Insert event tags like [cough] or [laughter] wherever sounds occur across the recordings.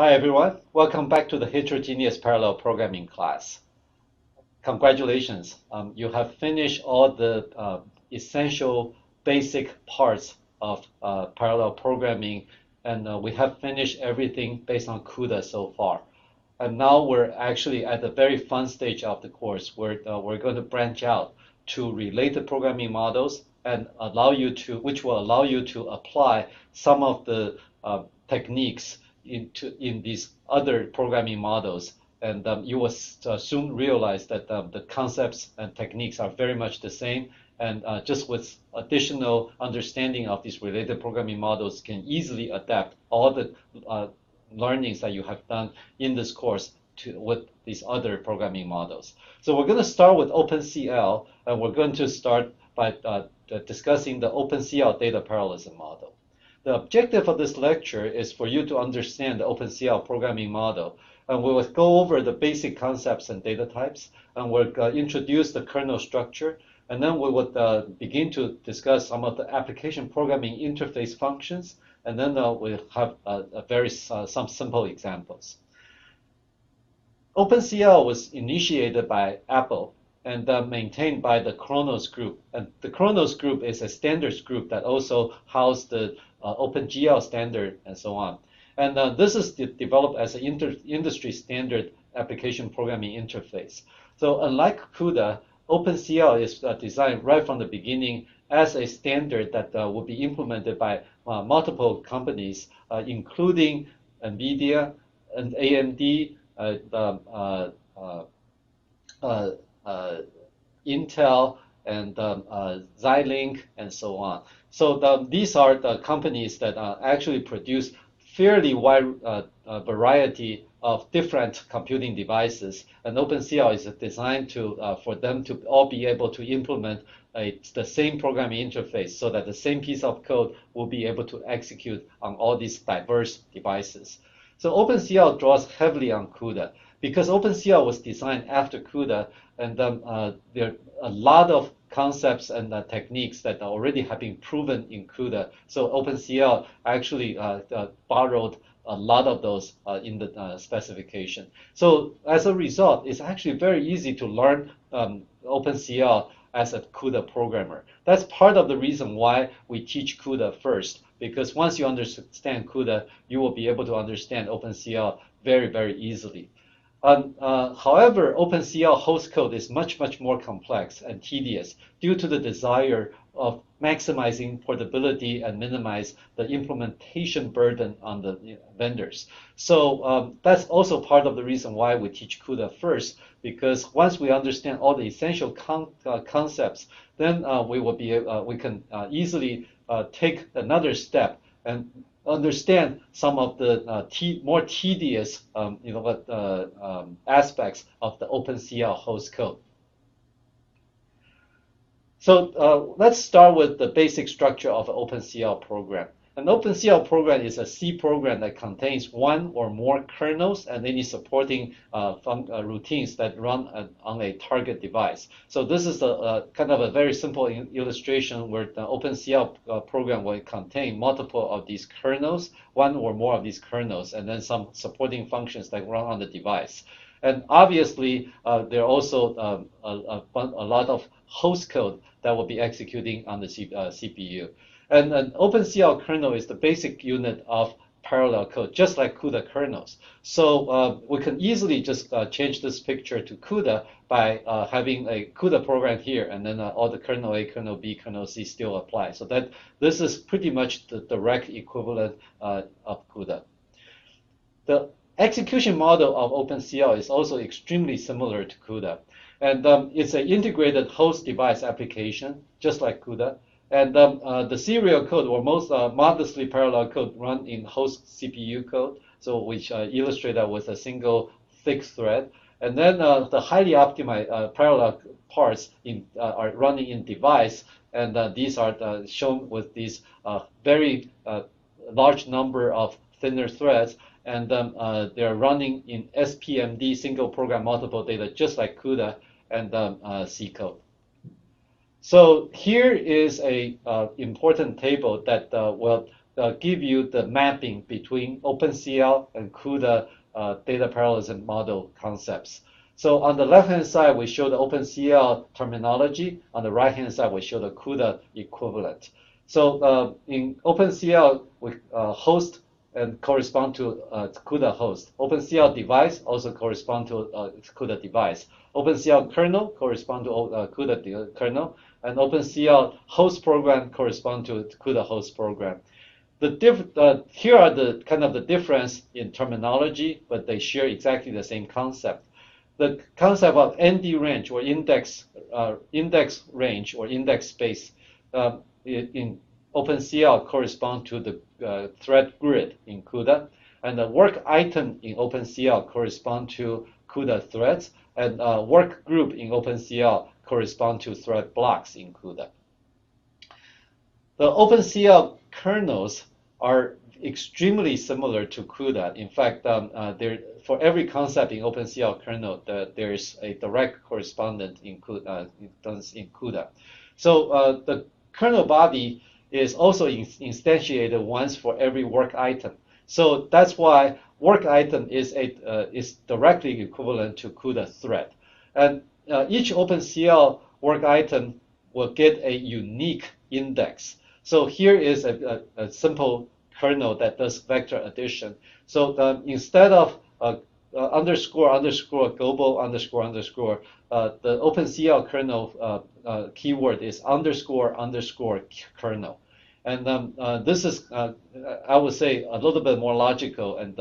Hi everyone, welcome back to the heterogeneous parallel programming class. Congratulations, um, you have finished all the uh, essential basic parts of uh, parallel programming and uh, we have finished everything based on CUDA so far. And now we're actually at the very fun stage of the course where uh, we're going to branch out to related programming models and allow you to, which will allow you to apply some of the uh, techniques into in these other programming models. And um, you will uh, soon realize that um, the concepts and techniques are very much the same. And uh, just with additional understanding of these related programming models can easily adapt all the uh, learnings that you have done in this course to with these other programming models. So we're going to start with OpenCL, and we're going to start by uh, discussing the OpenCL data parallelism model. The objective of this lecture is for you to understand the OpenCL programming model. And we will go over the basic concepts and data types, and we'll uh, introduce the kernel structure, and then we would uh, begin to discuss some of the application programming interface functions, and then uh, we'll have very uh, some simple examples. OpenCL was initiated by Apple and uh, maintained by the Khronos group. And the Khronos group is a standards group that also houses the uh, OpenGL standard and so on. And uh, this is de developed as an industry standard application programming interface. So unlike CUDA, OpenCL is uh, designed right from the beginning as a standard that uh, will be implemented by uh, multiple companies, uh, including NVIDIA and AMD, the, Intel, and um, Xilinx, and so on. So the, these are the companies that uh, actually produce fairly wide uh, uh, variety of different computing devices. And OpenCL is designed to uh, for them to all be able to implement a, the same programming interface so that the same piece of code will be able to execute on all these diverse devices. So OpenCL draws heavily on CUDA because OpenCL was designed after CUDA, and um, uh, there are a lot of concepts and uh, techniques that already have been proven in CUDA. So OpenCL actually uh, uh, borrowed a lot of those uh, in the uh, specification. So as a result, it's actually very easy to learn um, OpenCL as a CUDA programmer. That's part of the reason why we teach CUDA first, because once you understand CUDA, you will be able to understand OpenCL very, very easily. Um, uh, however, OpenCL host code is much, much more complex and tedious due to the desire of maximizing portability and minimize the implementation burden on the vendors. So um, that's also part of the reason why we teach CUDA first, because once we understand all the essential con uh, concepts, then uh, we will be uh, we can uh, easily uh, take another step and understand some of the uh, more tedious um, you know, uh, um, aspects of the OpenCL host code. So uh, let's start with the basic structure of OpenCL program. An OpenCL program is a C program that contains one or more kernels and any supporting uh, uh, routines that run on a target device. So this is a, a, kind of a very simple illustration where the OpenCL uh, program will contain multiple of these kernels, one or more of these kernels, and then some supporting functions that run on the device. And obviously, uh, there are also um, a, a, lot of host code that will be executing on the C, uh, CPU. And an OpenCL kernel is the basic unit of parallel code, just like CUDA kernels. So uh, we can easily just uh, change this picture to CUDA by uh, having a CUDA program here, and then uh, all the kernel A, kernel B, kernel C still apply. So that this is pretty much the direct equivalent uh, of CUDA. The execution model of OpenCL is also extremely similar to CUDA. And um, it's an integrated host device application, just like CUDA. And um, uh, the serial code or most uh, modestly parallel code run in host CPU code, so which uh, illustrated with a single thick thread. And then uh, the highly optimized uh, parallel parts in, uh, are running in device, and these are shown with these very large number of thinner threads, and um, they're running in SPMD, single program multiple data, just like CUDA and um, C code. So here is a uh, important table that uh, will uh, give you the mapping between OpenCL and CUDA uh, data parallelism model concepts. So on the left-hand side, we show the OpenCL terminology. On the right-hand side, we show the CUDA equivalent. So uh, in OpenCL, we uh, host and correspond to uh, CUDA host. OpenCL device also correspond to uh, CUDA device. OpenCL kernel correspond to uh, CUDA kernel, and OpenCL host program correspond to CUDA host program. The diff uh, here are the kind of the difference in terminology, but they share exactly the same concept. The concept of ND range or index uh, index range or index space uh, in OpenCL correspond to the uh, thread grid in CUDA, and the work item in OpenCL correspond to CUDA threads, and uh, work group in OpenCL correspond to thread blocks in CUDA. The OpenCL kernels are extremely similar to CUDA. In fact, um, uh, there, for every concept in OpenCL kernel, the, there is a direct correspondent in CUDA. Uh, in CUDA. So uh, the kernel body is also in, instantiated once for every work item. So that's why work item is a uh, is directly equivalent to CUDA thread, and uh, each OpenCL work item will get a unique index. So here is a, a, a simple kernel that does vector addition. So um, instead of uh, uh, underscore underscore global underscore underscore, uh, the OpenCL kernel uh, uh, keyword is underscore underscore kernel. And um, uh, this is, I would say, a little bit more logical and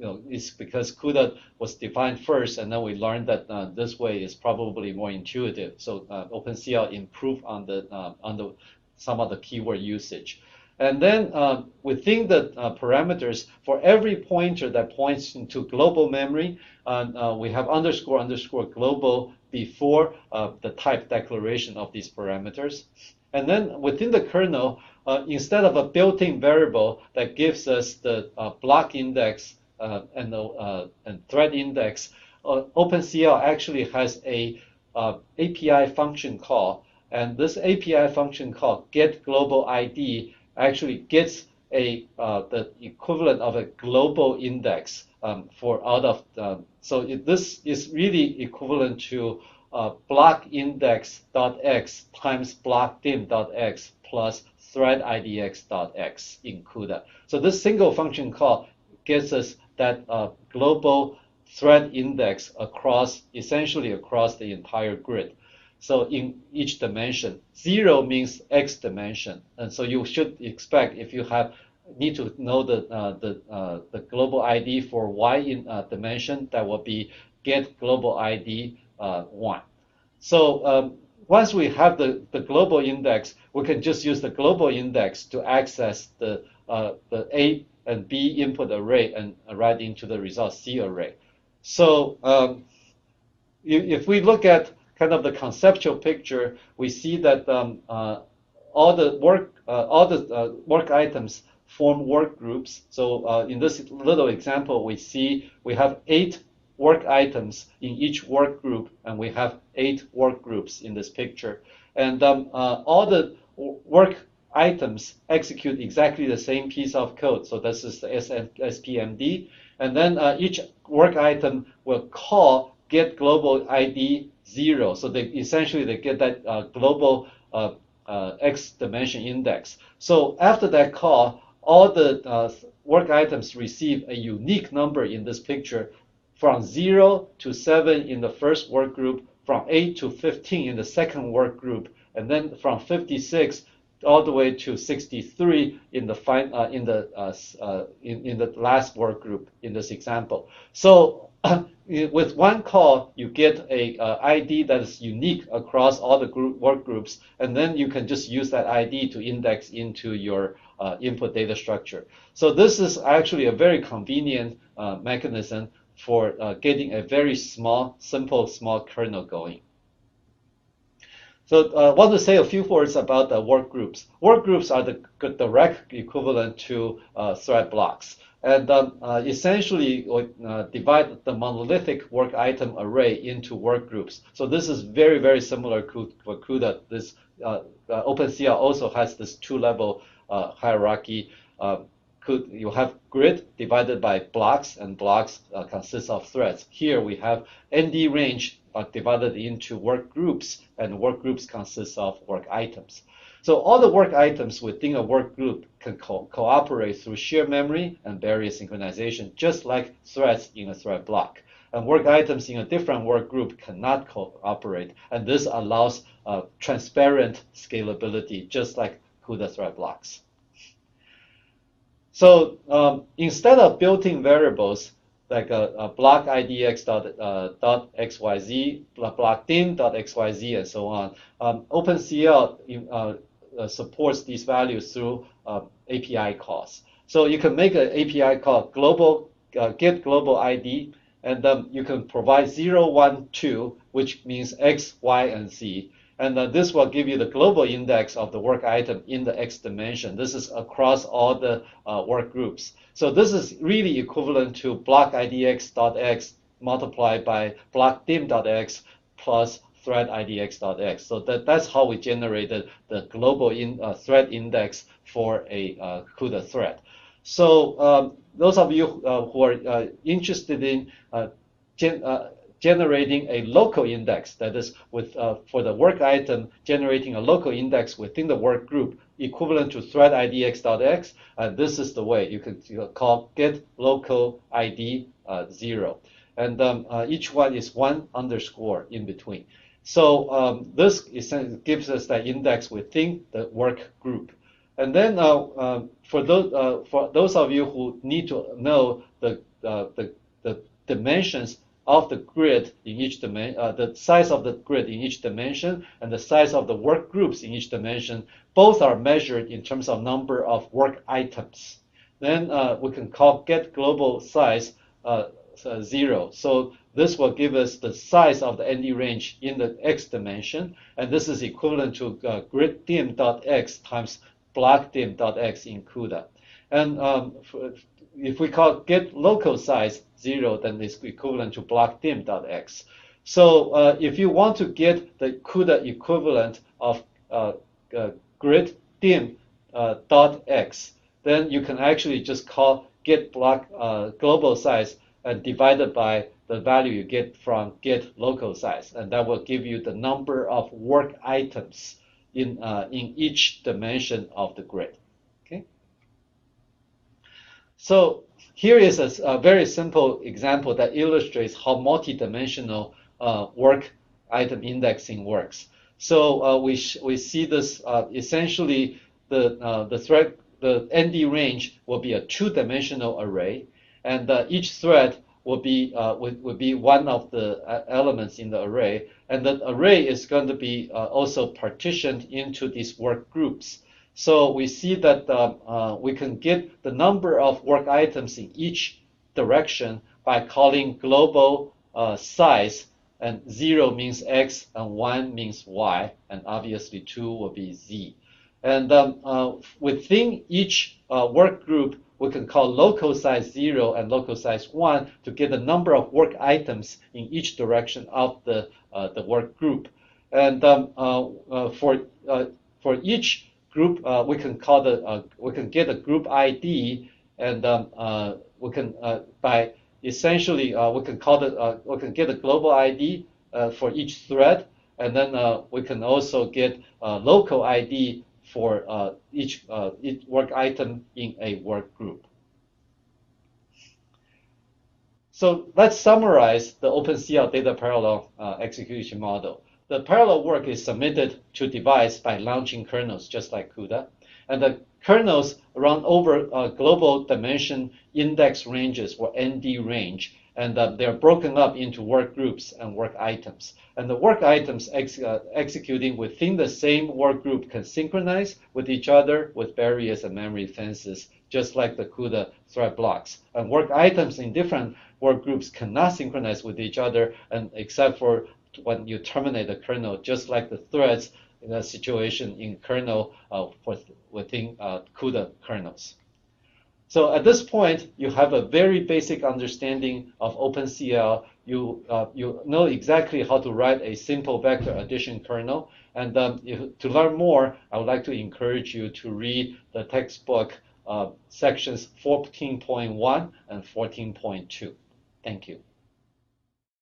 you know, it's because CUDA was defined first, and then we learned that uh, this way is probably more intuitive. So uh, OpenCL improved on the uh, on the some of the keyword usage. And then uh, within the uh, parameters, for every pointer that points into global memory, uh, we have underscore underscore global before the type declaration of these parameters. And then within the kernel, uh, instead of a built-in variable that gives us the uh, block index uh, and, and thread index, OpenCL actually has a API function call. And this API function call get global ID actually gets a uh, the equivalent of a global index um, for out of the, so it, this is really equivalent to uh, block index dot x times block dim dot x plus thread idx dot x in CUDA. So this single function call gets us that uh, global thread index across essentially across the entire grid. So in each dimension, zero means x dimension, and so you should expect if you have need to know the uh, the uh, the global ID for y in uh, dimension, that will be get global ID uh, one. So um, once we have the, the global index, we can just use the global index to access the uh, the A and B input array and write into the result C array. So um, if we look at kind of the conceptual picture, we see that um, uh, all the work uh, all the uh, work items form work groups. So uh, in this little example, we see we have eight work items in each work group, and we have eight work groups in this picture. And um, uh, all the work items execute exactly the same piece of code. So this is the SPMD. And then uh, each work item will call get global ID zero. So they essentially they get that uh, global uh, uh, x dimension index. So after that call, all the uh, work items receive a unique number in this picture from 0 to 7 in the first work group, from 8 to 15 in the second work group, and then from 56 all the way to 63 in the uh, in the uh, uh, in, in the last work group in this example. So [clears throat] with one call, you get a uh, ID that is unique across all the group work groups, and then you can just use that ID to index into your uh, input data structure. So this is actually a very convenient mechanism for getting a very small, simple, small kernel going. So I uh, want to say a few words about the work groups. Work groups are the direct equivalent to uh, thread blocks. And um, uh, essentially uh, divide the monolithic work item array into work groups. So this is very, very similar to CUDA. This uh, uh, OpenCL also has this two-level hierarchy. could you have grid divided by blocks, and blocks consist of threads. Here we have ND range uh, divided into work groups, and work groups consist of work items. So all the work items within a work group can co cooperate through shared memory and barrier synchronization, just like threads in a thread block. And work items in a different work group cannot cooperate, and this allows uh, transparent scalability, just like CUDA thread blocks. So um, instead of built-in variables like a, a block idx dot, uh, dot xyz, block dim dot xyz, and so on, um, OpenCL uh, uh, supports these values through uh, API calls. So you can make an API call global uh, get global ID, and then you can provide 0, 1, 2, which means X, Y, and Z. And uh, this will give you the global index of the work item in the X dimension. This is across all the uh, work groups. So this is really equivalent to block IDX.X multiplied by block dim.x plus thread idx.x. So that, that's how we generated the global in, uh, thread index for a uh, CUDA thread. So um, those of you uh, who are uh, interested in gen, generating a local index, that is, with for the work item, generating a local index within the work group equivalent to thread idx.x, And this is the way you can call get local ID zero. And um, each one is one underscore in between. So um, this gives us that index within the work group. And then uh, uh, for, those, uh, for those of you who need to know the, uh, the, the, dimensions of the grid in each dimension, uh, the size of the grid in each dimension and the size of the work groups in each dimension, both are measured in terms of number of work items. Then uh, we can call get global size zero. So this will give us the size of the ND range in the x dimension, and this is equivalent to uh, grid dim.x times block dim.x in CUDA. And um, if we call get local size zero, then it's equivalent to block dim.x. So uh, if you want to get the CUDA equivalent of uh, uh, grid dim uh, dot x, then you can actually just call get block uh, global size and divided by the value you get from get local size, and that will give you the number of work items in uh, in each dimension of the grid. So here is a, a very simple example that illustrates how multidimensional uh, work item indexing works. So uh, we we see this uh, essentially the uh, the thread the ND range will be a two-dimensional array, and uh, each thread will be uh, would be one of the elements in the array, and the array is going to be also partitioned into these work groups. So we see that uh, uh, we can get the number of work items in each direction by calling global uh, size, and zero means x, and one means y, and obviously two will be z. And um, within each work group, we can call local size 0 and local size 1 to get the number of work items in each direction of the, uh, the work group. And um, uh, uh, for, uh, for each group, uh, we can call the, uh, we can get a group ID and um, we can, by essentially, we can call the, we can get a global ID for each thread. And then we can also get a local ID for uh, each, uh, each work item in a work group. So let's summarize the OpenCL data parallel uh, execution model. The parallel work is submitted to device by launching kernels, just like CUDA. And the kernels run over uh, global dimension index ranges or ND range and uh, they're broken up into work groups and work items. And the work items ex uh, executing within the same work group can synchronize with each other with barriers and memory fences, just like the CUDA thread blocks. And work items in different work groups cannot synchronize with each other, and except for when you terminate the kernel, just like the threads in a situation in kernel uh, within uh, CUDA kernels. So at this point, you have a very basic understanding of OpenCL. You, uh, you know exactly how to write a simple vector addition kernel. And um, if, to learn more, I would like to encourage you to read the textbook uh, sections 14.1 and 14.2. Thank you.